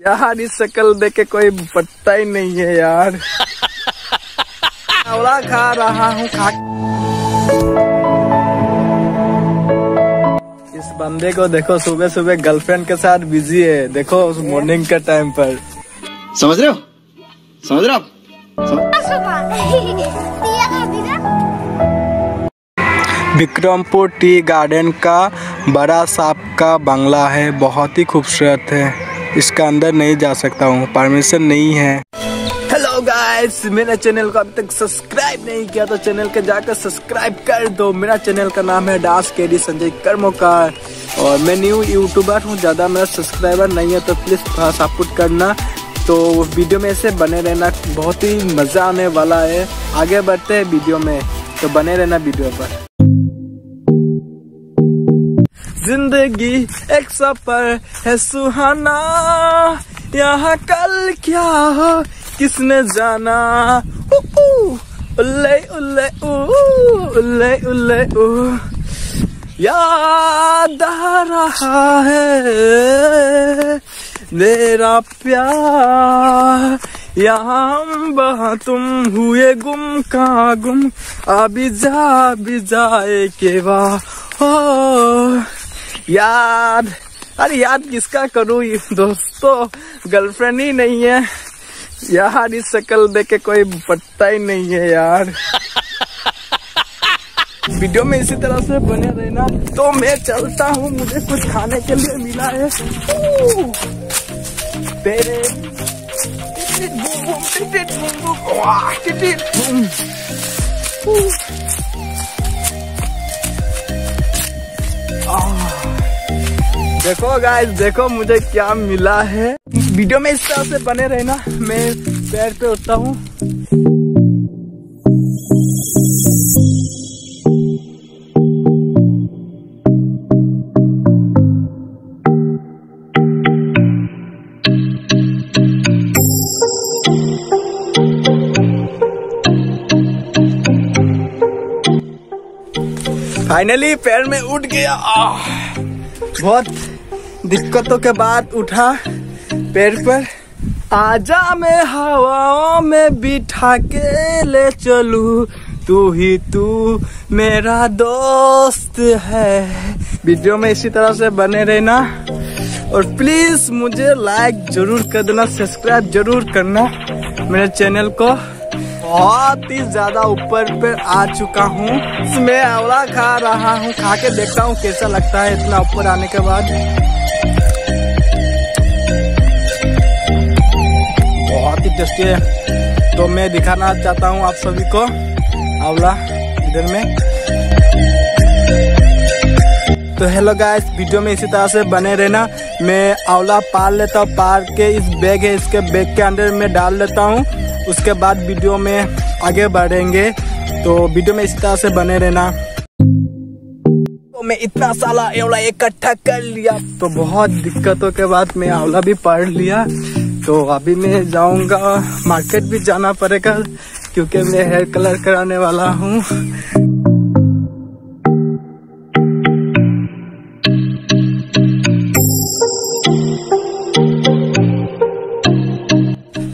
यार इस शक्ल देख के कोई पता ही नहीं है यार। आवड़ा खा रहा हूँ खा इस बंदे को देखो सुबह सुबह गर्लफ्रेंड के साथ बिज़ी है। देखो उस मॉर्निंग के टाइम पर। समझ रहे हो? समझ रहे हो विक्रमपुर टी गार्डन का बड़ा सांप का बंगला है बहुत ही खूबसूरत है। इसका अंदर नहीं जा सकता हूँ। परमिशन नहीं है। हेलो गाइस मेरे चैनल को अभी तक सब्सक्राइब नहीं किया तो चैनल के जाकर सब्सक्राइब कर दो। मेरा चैनल का नाम है डांस केडी संजय कर्मकार। और मैं न्यू यूट्यूबर हूँ, ज़्यादा मेरा सब्सक्राइबर नहीं है तो प्लीज़ थोड़ा सपोर्ट करना। तो वीडियो में ऐसे बने रहना बहुत ही मज़ा आने वाला है। आगे बढ़ते हैं वीडियो में तो बने रहना वीडियो पर। ज़िंदगी एक सफ़र है सुहाना। यहाँ कल क्या हो, किसने जाना? उल्ले उल्ले उल्ले उल्ले याद आ रहा है मेरा प्यार। यहाँ वहाँ तुम हुए गुम कहाँ गुम। अभी जा भी जाए के वाह। हो याद अरे याद किसका करूँ दोस्तों गर्लफ्रेंड ही नहीं है यार इस शक्ल देख कोई पता ही नहीं है यार वीडियो में इसी तरह से बने रहना तो मैं चलता हूँ मुझे कुछ खाने के लिए मिला है तेरे देखो गाइस देखो मुझे क्या मिला है। वीडियो में इस तरह से बने रहना, मैं पैर पे उठता हूँ। फाइनली पैर में उठ गया। बहुत दिक्कतों के बाद उठा पेड़ पर। आजा मैं हवाओं में बिठा के ले चलू। तू ही तू मेरा दोस्त है। वीडियो में इसी तरह से बने रहना। और प्लीज़ मुझे लाइक ज़रूर कर देना सब्सक्राइब ज़रूर करना मेरे चैनल को। बहुत ही ज़्यादा ऊपर पे आ चुका हूँ। मैं आवड़ा खा रहा हूँ, खा के देखता हूँ कैसा लगता है इतना ऊपर आने के बाद। टेस्टी है तो मैं दिखाना चाहता हूँ आप सभी को, आंवला, इधर में। तो हेलो गाइस वीडियो में इसी तरह से बने रहना। मैं आंवला पार लेता हूँ पार के इस बैग है, इसके बैग के अंदर में डाल लेता हूँ। उसके बाद वीडियो में आगे बढ़ेंगे तो वीडियो में इस तरह से बने रहना। तो मैं इतना साला आंवला इकट्ठा कर लिया तो बहुत दिक्कतों के बाद मैं आंवला भी पढ़ लिया। तो अभी मैं जाऊँगा। मार्केट भी जाना पड़ेगा, क्योंकि मैं हेयर कलर कराने वाला हूँ।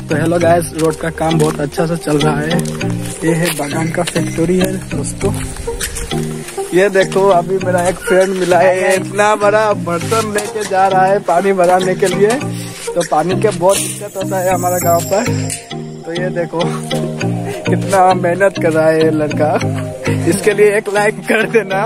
तो हेलो गाइस रोड का काम बहुत अच्छा से चल रहा है। ये है बागान का फैक्ट्री है, दोस्तों। ये देखो, अभी मेरा एक फ्रेंड मिला है। इतना बड़ा बर्तन लेके जा रहा है पानी भराने के लिए। तो पानी के बहुत दिक्कत होता है हमारा गाँव पर। तो ये देखो, कितना मेहनत कर रहा है ये लड़का। इसके लिए एक लाइक कर देना।